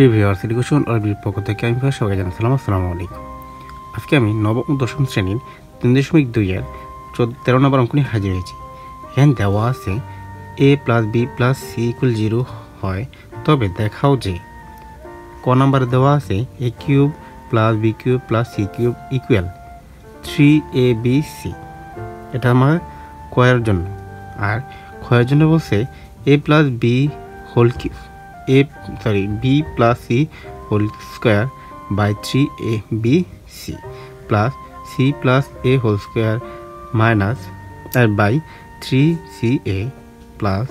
প্রিয় viewers education অরবির পক্ষ থেকে আমি ভাই সবাই জানাচ্ছিলাম আসসালামু আলাইকুম। আজকে আমি নবম দশম শ্রেণির তিন দশমিক দুই দুইয়ের চোদ্দ তেরো নম্বর অঙ্ক নিয়ে হাজির হয়েছি। এখানে দেওয়া আছে A plus B plus C equal zero হয়, তবে দেখাও যে ক নাম্বারে দেওয়া আছে A cube plus B cube plus C cube equal three A B C এটা আমার কয়ের জন্য। আর ক্ষয়ের জন্য বলছে A plus B whole cube A sorry B plus C whole square by three A B C plus C plus A whole square minus R by three C A plus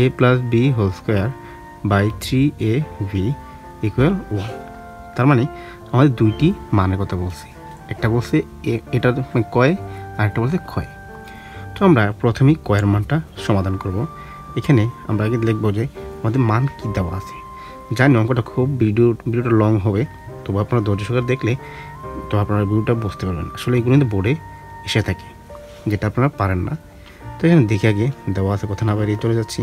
A plus B whole square by three A B equal one তার মানে আমাদের দুইটি মানের কথা বলছে। একটা বলছে এটা কয়, আর একটা বলছে ক্ষয়। তো আমরা প্রথমেই কয়ের মানটা সমাধান করব। এখানে আমরা আগে লিখব যে আমাদের মান কী দেওয়া আছে? জানি অঙ্কটা খুব ভিডিও ভিডিওটা লং হবে। তবু আপনারা ধৈর্য সহকারে দেখলে তো আপনারা ভিডিওটা বুঝতে পারবেন। আসলে এগুলো কিন্তু বোর্ডে এসে থাকে, যেটা আপনারা পারেন না। তো এখানে দেখে আগে, দেওয়া আছে, কথা না বাইরে চলে যাচ্ছি।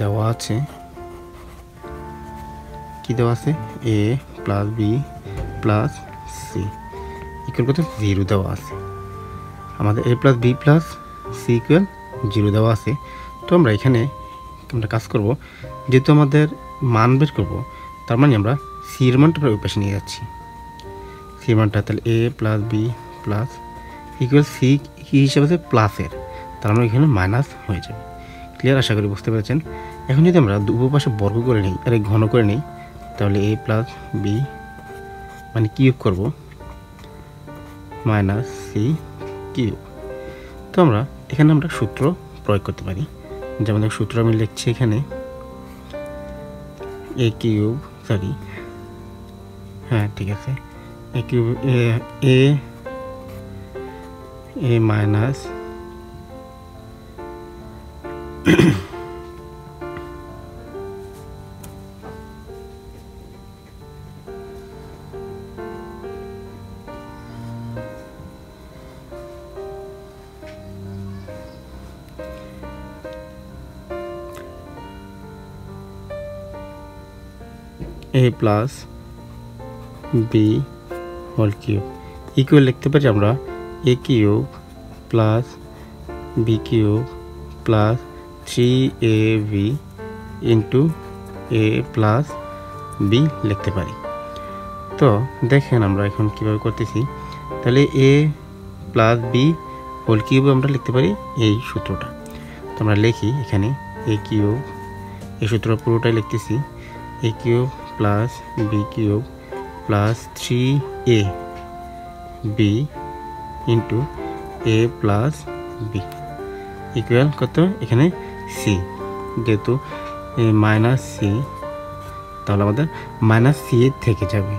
দেওয়া আছে, কি দেওয়া আছে? A plus B plus C equal কত? জিরো দেওয়া আছে। আমাদের A plus B plus C equal zero দেওয়া আছে। তো আমরা এখানে আমরা কাজ করব। যেহেতু আমাদের মান বের করব, তার মানে আমরা সির মানটা ওই পাশে নিয়ে যাচ্ছি। সির মানটা তাহলে A plus B plus equal C কি হিসাবে আছে? প্লাসের তার মানে এখানে মাইনাস হয়ে যাবে। ক্লিয়ার আশা করি বুঝতে পেরেছেন। এখন যদি আমরা দুপো পাশে বর্গ করে নিই, আর ঘন করে নিই, তাহলে এ প্লাস বি মানে কিউব করব। Minus C cube. তো আমরা এখানে আমরা সূত্র প্রয়োগ করতে পারি। যেমন সূত্র আমি লিখছি এখানে এ কিউব সরি হ্যাঁ ঠিক আছে A cube A A minus A plus B whole cube equal লিখতে পারি আমরা A cube plus B cube plus three A B into A plus B লিখতে পারি। তো দেখেন আমরা এখন কীভাবে করতেছি। তাহলে A plus B whole cube আমরা লিখতে পারি এই সূত্রটা। তো আমরা লিখি এখানে এ কিউব এই সূত্র পুরোটাই লিখতেছি। A cube plus B cube plus three A B into A plus B equal কত? এখানে সি যেহেতু মাইনাস সি তাহলে আমাদের মাইনাস সি থেকে যাবে।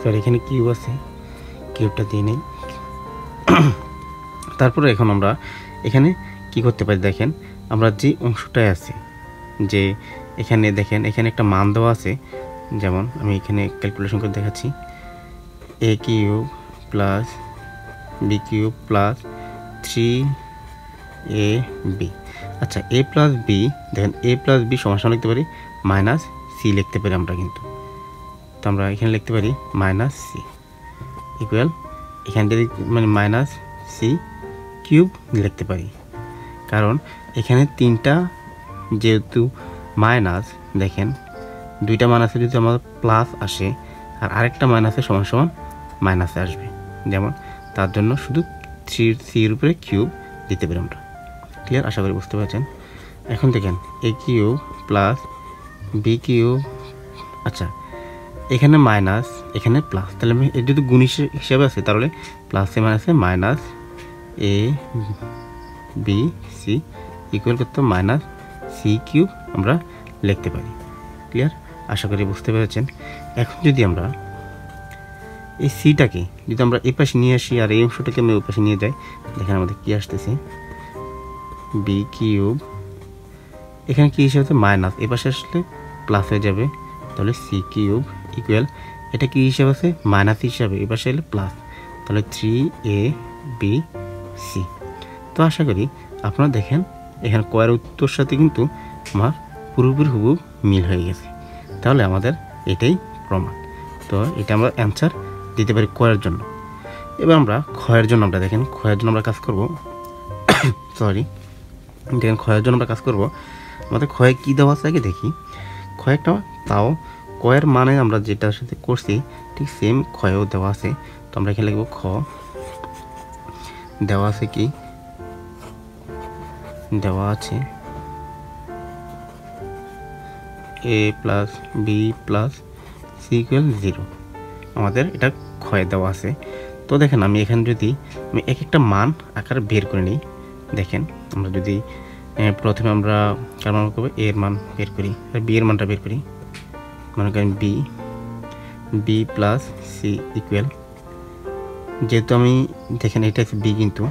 স্যার এখানে কিউব আছে কিউবটা দিয়ে নেই। তারপরে এখন আমরা এখানে কি করতে পারি দেখেন, আমরা যে অংশটায় আছে, যে এখানে দেখেন, এখানে একটা মান দেওয়া আছে যেমন আমি এখানে ক্যালকুলেশন করে দেখাচ্ছি। A cube plus B cube plus three A B আচ্ছা এ প্লাস বি দেখেন এ প্লাস বি সমান লিখতে পারি মাইনাস সি লিখতে পারি আমরা কিন্তু। তো আমরা এখানে লিখতে পারি মাইনাস সি ইকুয়াল এখান থেকে মানে মাইনাস সি কিউব লিখতে পারি। কারণ এখানে তিনটা যেহেতু মাইনাস দেখেন দুইটা মাইনাসে যদি আমাদের প্লাস আসে, আর আরেকটা মাইনাসে সমান সমান মাইনাসে আসবে। যেমন তার জন্য শুধু থ্রি সির উপরে কিউব দিতে পারি আমরা। ক্লিয়ার আশা করি বুঝতে পারছেন। এখন দেখেন A cube plus B cube আচ্ছা এখানে মাইনাস এখানে প্লাস তাহলে আমি এর যদি গুণ হিসাবে আছে, তাহলে প্লাসে মাইনাসে minus A B C equal করতে মাইনাস সি কিউব আমরা লিখতে পারি। ক্লিয়ার আশা করি বুঝতে পেরেছেন। এখন যদি আমরা এই সিটাকে যদি আমরা এই পাশে নিয়ে আসি আর এই অংশটাকে আমি ওই পাশে নিয়ে যাই, দেখেন আমাদের কী আসতেছে। বি কিউব এখানে কী হিসাবে মাইনাস এ পাশে আসলে প্লাস হয়ে যাবে। তাহলে সি কিউব ইকুয়াল এটা কী হিসাবে আছে? মাইনাস হিসাবে, এ পাশে এলে প্লাস তাহলে থ্রি এ বি সি তো আশা করি আপনারা দেখেন, এখানে কয়ের উত্তর সাথে কিন্তু আমার পুরোপুরি হুবু মিল হয়ে গেছে। তাহলে আমাদের এটাই প্রমাণ। তো এটা আমরা অ্যান্সার দিতে পারি কয়ের জন্য। এবার আমরা ক্ষয়ের জন্য আমরা দেখেন, ক্ষয়ের জন্য আমরা কাজ করব। সরি দেখেন, ক্ষয়ের জন্য আমরা কাজ করব। আমাদের ক্ষয়ে কী দেওয়া আছে আগে দেখি। ক্ষয় একটা তাও, কয়ের মানে আমরা যেটার সাথে করছি, ঠিক সেম ক্ষয়ও দেওয়া আছে। তো আমরা এখানে লিখব খ। দেওয়া আছে কি? দেওয়া আছে। A plus B plus C equal zero আমাদের এটা ক্ষয় দেওয়া আছে। তো দেখেন আমি এখানে যদি আমি এক একটা মান আকার বের করে নিই, দেখেন আমরা যদি প্রথমে আমরা কার মান করব? এর মান বের করি। আর বি এর মানটা বের করি। মনে করেন B B plus C equal যেহেতু আমি, দেখেন এটা হচ্ছে বি কিন্তু।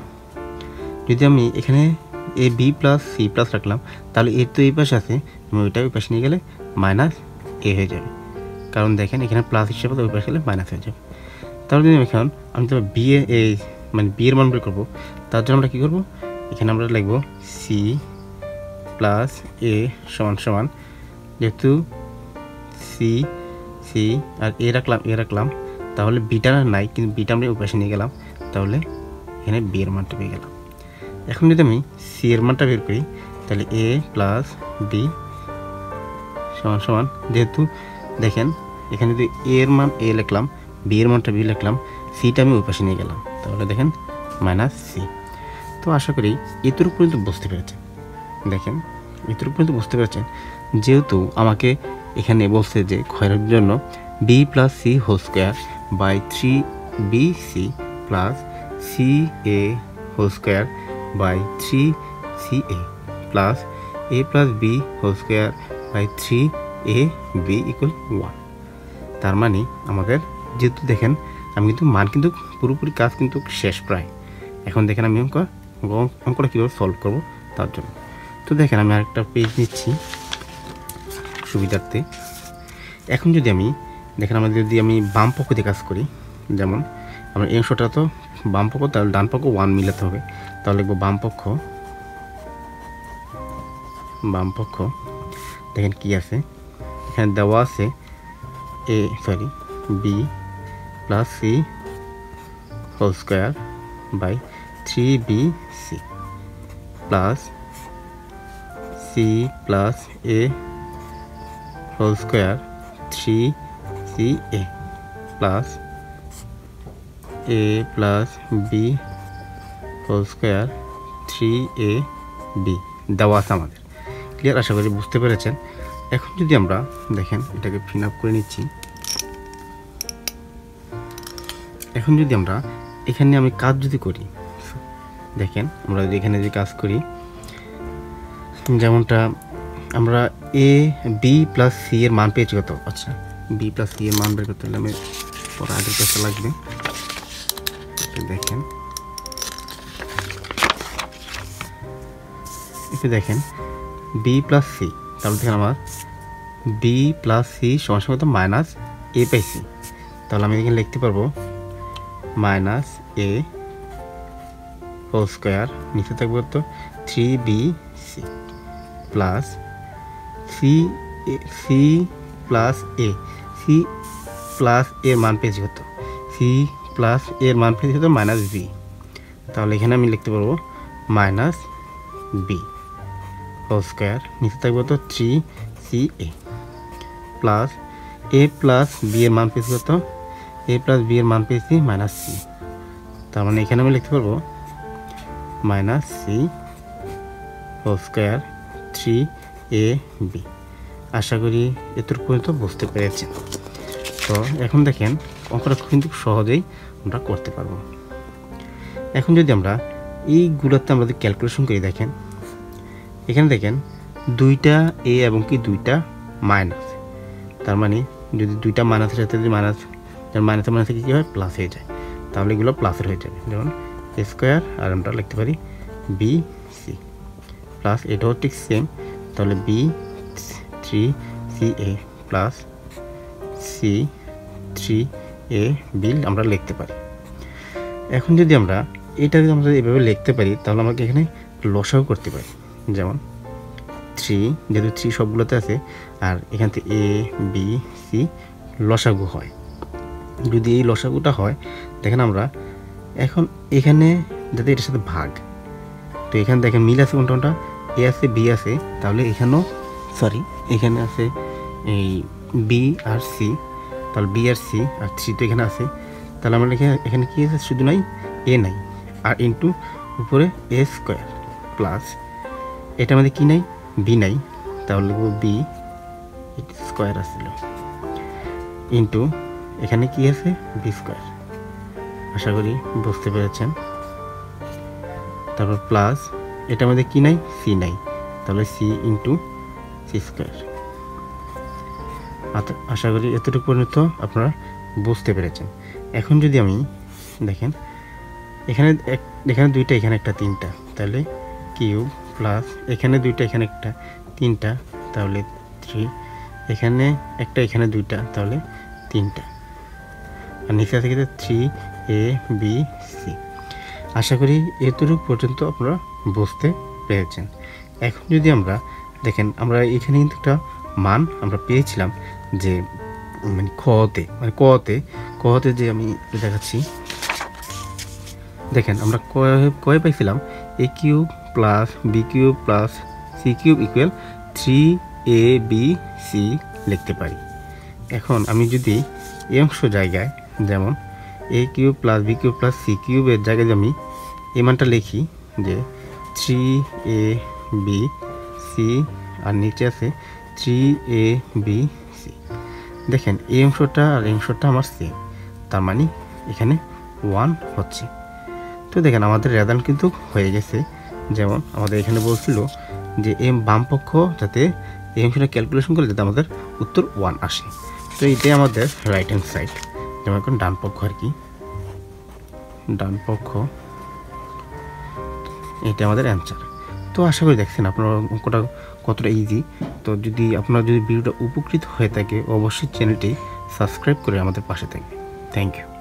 যদি আমি এখানে A B plus C plus রাখলাম, তাহলে এর তো এই পাশে আছে আমি ওইটা ওই পাশে নিয়ে গেলে মাইনাস এ হয়ে যাবে। কারণ দেখেন, এখানে প্লাস হিসেবে ওই পাশে গেলে মাইনাস হয়ে যাবে। তাহলে এখন আমি তো বি এ মানে বি এর মান বের করব। তার জন্য আমরা কী করব? এখানে আমরা লিখব সি প্লাস এ সমান সমান, যেহেতু সি সি আর এ রাখলাম এ রাখলাম, তাহলে বিটা নাই, কিন্তু বিটা আমরা উপাশে নিয়ে গেলাম। তাহলে এখানে বি এর মানটা পেয়ে গেলাম। এখন যদি আমি সি এর মানটা বের করি, তাহলে এ প্লাস বি সমান সমান। যেহেতু দেখেন, এখানে যদি এ এর মান এ লিখলাম বি এর মানটা বি লিখলাম সিটা আমি উপাশে নিয়ে গেলাম। তাহলে দেখেন মাইনাস সি তো আশা করি এতটুকু পর্যন্ত বুঝতে পেরেছেন। দেখেন, এতটুকু পর্যন্ত বুঝতে পেরেছেন, যেহেতু আমাকে এখানে বলছে যে ক্ষয়ের জন্য B plus C whole square by three B C plus C A whole square by three C A plus A plus B whole square by three A B equal one তার মানে আমাদের যেহেতু দেখেন, আমি কিন্তু মান কিন্তু পুরোপুরি কাজ কিন্তু শেষ প্রায়। এখন দেখেন আমি অঙ্ক, অঙ্কটা কীভাবে সলভ করব তার জন্য। তো দেখেন আমি আরেকটা পেজ নিচ্ছি সুবিধার্থে। এখন যদি আমি, দেখেন আমরা যদি আমি বাম পক্ষ দিয়ে কাজ করি, যেমন আমরা এই অংশটা তো বাম পক্ষ, তাহলে ডান পক্ষ ওয়ান মিলাতে হবে। তাহলে লিখব বাম পক্ষ বাম পক্ষ দেখেন কি আছে এখানে দেওয়া আছে A sorry B plus C whole square by three B C plus C plus A whole square three C A plus A plus B whole square three A B দেওয়া আছে আমাদের ক্লিয়ার আশা করি বুঝতে পেরেছেন। এখন যদি আমরা দেখেন, এটাকে ফিন আপ করে নিচ্ছি। এখন যদি আমরা এখানে আমি কাজ যদি করি, দেখেন আমরা যদি এখানে যদি কাজ করি, যেমনটা আমরা এ বি প্লাস সি এর মান পেয়েছি কত? আচ্ছা বি প্লাস সি এর মান বের করতে হলে আমি পরে আগের পেজটা লাগবে। দেখেন। এতে দেখেন বি প্লাস সি তাহলে দেখেন আমার বি প্লাস সি সমান সমান মাইনাস এ পাই সি তাহলে আমি এখানে লিখতে পারব মাইনাস এ হোল স্কোয়ার নিচে থাকবে তো three B C plus C C plus A C plus এর মান পেয়েছি হতো সি প্লাস এর মান পেয়েছি হতো মাইনাস বি তাহলে এখানে আমি লিখতে পারব মাইনাস বি হোল স্কোয়ার নিচে থাকবে তো three C A plus A plus B এর মান পেয়েছি কত? এ প্লাস বি এর মান পেয়েছি মাইনাস সি তার মানে এখানে আমি লিখতে পারব minus C whole square three A B আশা করি এতটুকু পর্যন্ত বুঝতে পেরেছেন তো এখন দেখেন অঙ্কটা কিন্তু সহজেই আমরা করতে পারব। এখন যদি আমরা এইগুলোতে আমরা যদি ক্যালকুলেশন করি দেখেন এখানে দেখেন দুইটা এ এবং কি দুইটা মাইনাস তার মানে যদি দুইটা মাইনাসের সাথে যদি মাইনাস মাইনাসের মাইনাসে কী হয়? প্লাস হয়ে যায়। তাহলে এগুলো প্লাসের হয়ে যাবে। যেমন স্কোয়ার আর আমরা লিখতে পারি বি সি প্লাস এটাও ঠিক সেম তাহলে B three C A plus C three A বিল আমরা লিখতে পারি। এখন যদি আমরা এটা যদি আমরা এভাবে লিখতে পারি, তাহলে আমাকে এখানে লসাও করতে পারি। যেমন থ্রি, যেহেতু থ্রি সবগুলোতে আছে, আর এখান থেকে এ বি সি লসাগু হয়। যদি এই লসাগুটা হয়, দেখেন আমরা এখন এখানে যাতে এটার সাথে ভাগ, তো এখানে দেখেন মিল আছে কোনটা কোনটা? এ আছে বি আছে, তাহলে এখানেও সরি এখানে আছে এই বি আর সি তাহলে বি আর সি আর থ্রি তো এখানে আছে, তাহলে আমরা এখানে এখানে কি আছে? শুধু নাই এ নাই, আর ইন্টু উপরে এ স্কোয়ার প্লাস এটা আমাদের কি নাই? বি নাই। তাহলে লিখব বি স্কোয়ার আসছিল ইন্টু এখানে কি আছে? বি স্কোয়ার আশা করি বুঝতে পেরেছেন। তারপর প্লাস এটা আমাদের কি নাই? সি নাই। তাহলে সি ইন্টু সি স্কোয়ার আশা করি এতটুকু পর্যন্ত আপনারা বুঝতে পেরেছেন। এখন যদি আমি দেখেন, এখানে এখানে দুইটা, এখানে একটা, তিনটা। তাহলে কিউব প্লাস এখানে দুইটা, এখানে একটা। তিনটা, তাহলে থ্রি এখানে একটা, এখানে দুইটা, তাহলে তিনটা। আর নিচে আছে কিন্তু থ্রি এ বি সি আশা করি এতটুকু পর্যন্ত আপনারা বুঝতে পেরেছেন। এখন যদি আমরা দেখেন, আমরা এখানে কিন্তু একটা মান আমরা পেয়েছিলাম যে মানে খতে মানে কতে কতে যে আমি দেখাচ্ছি। দেখেন, আমরা কয় কয় পাইছিলাম A cube plus B cube plus C cube equal three A B C লিখতে পারি। এখন আমি যদি এই অংশ জায়গায়, যেমন A cube plus B cube plus C কিউবের জায়গায় আমি এই মানটা লিখি, যে থ্রি এ বি সি আর নিচে আছে থ্রি এ বি সি দেখেন, এই অংশটা আর এই অংশটা আমার সেম তার মানে এখানে ওয়ান হচ্ছে। তো দেখেন, আমাদের রেজাল্ট কিন্তু হয়ে গেছে যেমন আমাদের এখানে বলছিল যে এম বাম পক্ষ যাতে এই অংশটা ক্যালকুলেশন করলে যাতে আমাদের উত্তর ওয়ান আসে। তো এটাই আমাদের রাইট হ্যান্ড সাইড যেমন এখন ডান পক্ষ আর কি। ডান পক্ষ। এটা আমাদের অ্যান্সার তো আশা করি দেখছেন আপনার অঙ্কটা কতটা ইজি তো যদি আপনার যদি ভিডিওটা উপকৃত হয়ে থাকে, অবশ্যই চ্যানেলটি সাবস্ক্রাইব করে আমাদের পাশে থাকবে। Thank you